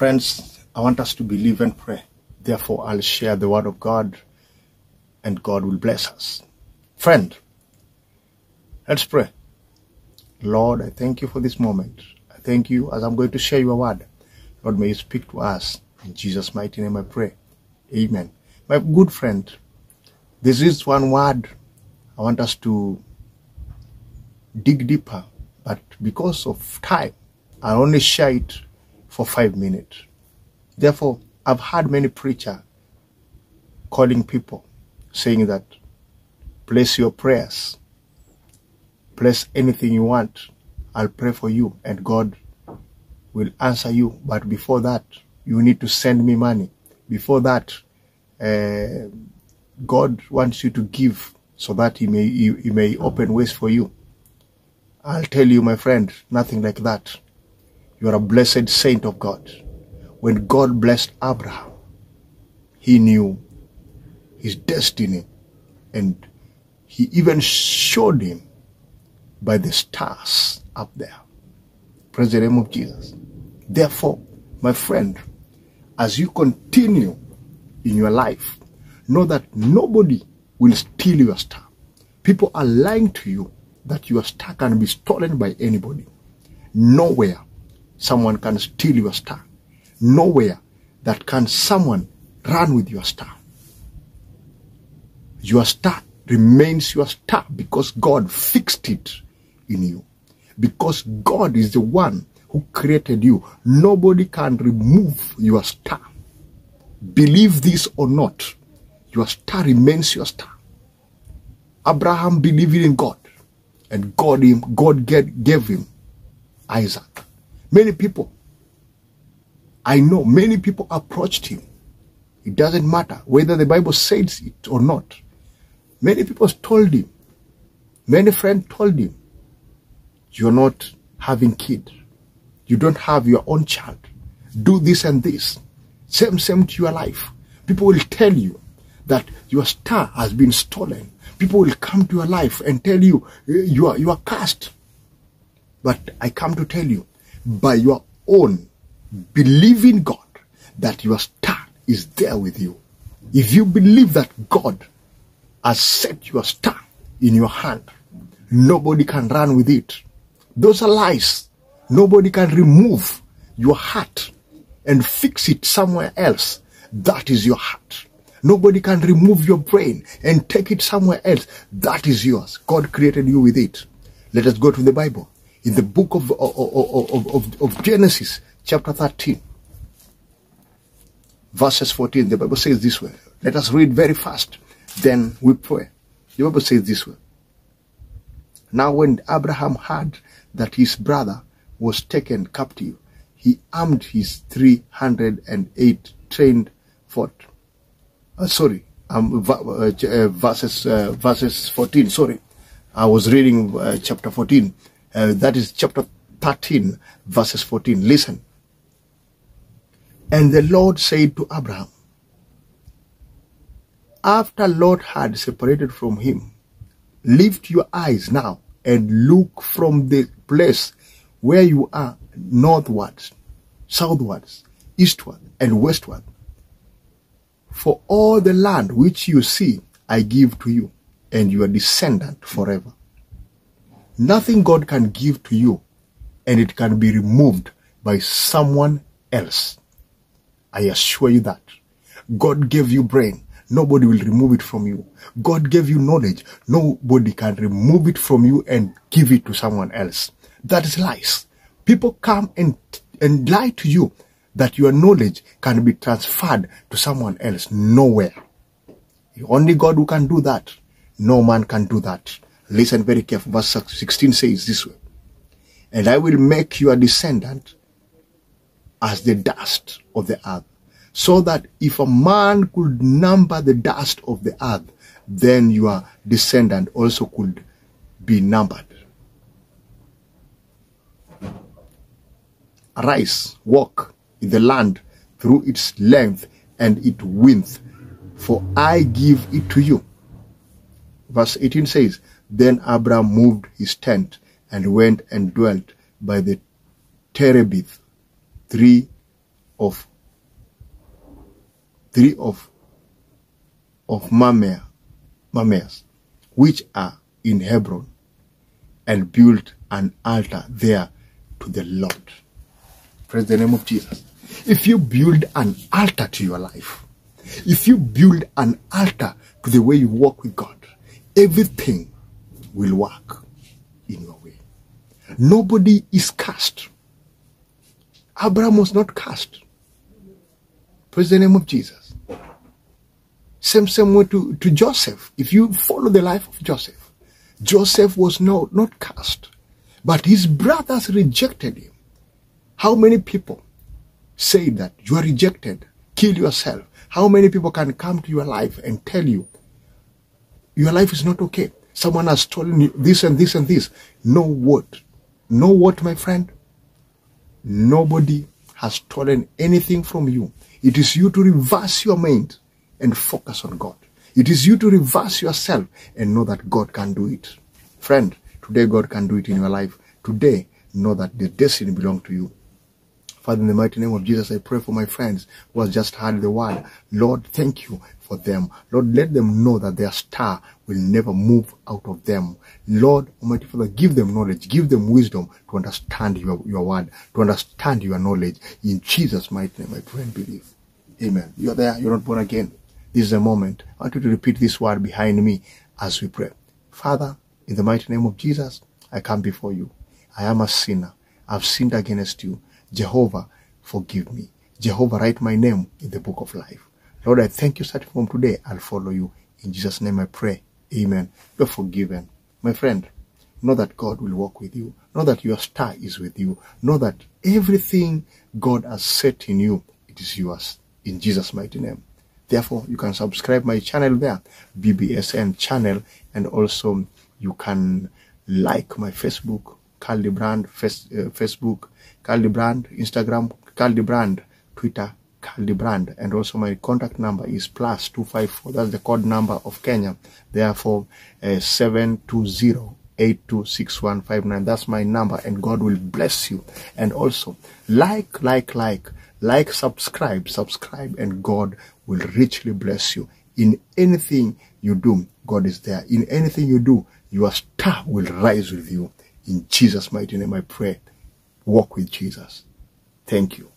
Friends, I want us to believe and pray. Therefore, I'll share the word of God and God will bless us. Friend, let's pray. Lord, I thank you for this moment. I thank you as I'm going to share your word. Lord, may you speak to us. In Jesus' mighty name I pray. Amen. My good friend, this is one word I want us to dig deeper, but because of time, I only share it for five minutes. Therefore, I've heard many preacher calling people saying that place your prayers, place anything you want. I'll pray for you and God will answer you. But before that, you need to send me money. Before that, uh, God wants you to give so that He may he, he may open ways for you. I'll tell you, my friend, nothing like that. You are a blessed saint of God. When God blessed Abraham, he knew his destiny and he even showed him by the stars up there. Praise the name of Jesus. Therefore, my friend, as you continue in your life, know that nobody will steal your star. People are lying to you that your star can be stolen by anybody. Nowhere someone can steal your star. Nowhere that can someone run with your star. Your star remains your star because God fixed it in you. Because God is the one who created you. Nobody can remove your star. Believe this or not, your star remains your star. Abraham believed in God, and God, him, God gave him Isaac. Many people, I know many people approached him. It doesn't matter whether the Bible says it or not. Many people told him, many friends told him, you're not having kid. You don't have your own child. Do this and this. Same, same to your life. People will tell you that your star has been stolen. People will come to your life and tell you eh, you are, you are cast. But I come to tell you, by your own believing God, that your star is there with you. If you believe that God has set your star in your hand, nobody can run with it. Those are lies. Nobody can remove your heart and fix it somewhere else. That is your heart. Nobody can remove your brain and take it somewhere else. That is yours. God created you with it. Let us go to the Bible. In the book of, of, of, of, Genesis, chapter 13, verses 14, the Bible says this way. Let us read very fast. Then we pray. The Bible says this way. Now when Abraham heard that his brother was taken captive, he armed his 308 trained foot. Uh, sorry, um, uh, uh, verses, uh, verses 14, sorry. I was reading uh, chapter 14. Uh, that is chapter 13, verses 14. Listen. And the Lord said to Abraham, after Lot had separated from him, lift your eyes now and look from the place where you are northwards, southwards, eastward, and westward. For all the land which you see, I give to you and your descendant forever. Nothing God can give to you and it can be removed by someone else. I assure you that. God gave you brain. Nobody will remove it from you. God gave you knowledge. Nobody can remove it from you and give it to someone else. That is lies. People come and, and lie to you that your knowledge can be transferred to someone else. Nowhere. Only God who can do that. No man can do that. Listen very carefully. Verse 16 says this way. And I will make your descendant as the dust of the earth. So that if a man could number the dust of the earth, then your descendant also could be numbered. Arise, walk in the land through its length and its width, for I give it to you. Verse 18 says, Then Abram moved his tent and went and dwelt by the terebinth, three of three of of Mamre, Mamres, which are in Hebron, and built an altar there to the Lord. Praise the name of Jesus. If you build an altar to your life, if you build an altar to the way you walk with God, everything will work in your way. Nobody is cast. Abraham was not cast. Praise the name of Jesus. Same, same way to, to Joseph. If you follow the life of Joseph, Joseph was not, not cast, but his brothers rejected him. How many people say that you are rejected? Kill yourself. How many people can come to your life and tell you your life is not okay? Someone has stolen you this and this and this. Know what? Know what, my friend? Nobody has stolen anything from you. It is you to reverse your mind and focus on God. It is you to reverse yourself and know that God can do it. Friend, today God can do it in your life. Today, know that the destiny belongs to you. Father, in the mighty name of Jesus, I pray for my friends who has just heard the word. Lord, thank you for them. Lord, let them know that their star will never move out of them. Lord, Almighty Father, give them knowledge, give them wisdom to understand your, your word, to understand your knowledge. In Jesus' mighty name, I pray and believe. Amen. You're there, you're not born again. This is a moment. I want you to repeat this word behind me as we pray. Father, in the mighty name of Jesus, I come before you. I am a sinner. I've sinned against you. Jehovah, forgive me. Jehovah, write my name in the book of life. Lord, I thank you starting from today. I'll follow you. In Jesus' name I pray. Amen. You're forgiven. My friend, know that God will walk with you. Know that your star is with you. Know that everything God has set in you, it is yours. In Jesus' mighty name. Therefore, you can subscribe my channel there, BBSN channel, and also you can like my Facebook, Carl Brand, face, uh, Facebook, Carl Brand, Instagram, Carl Brand, Twitter, Carl Brand, and also my contact number is plus two five four. That's the code number of Kenya. Therefore, uh, seven two zero. 826159 that's my number and god will bless you and also like like like like subscribe subscribe and god will richly bless you in anything you do god is there in anything you do your star will rise with you in jesus mighty name i pray. Walk with jesus. Thank you